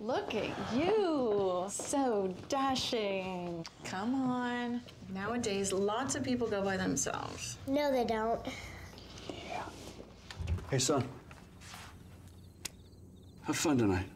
Look at you. So dashing. Come on. Nowadays, lots of people go by themselves. No, they don't. Yeah. Hey, son. Have fun tonight.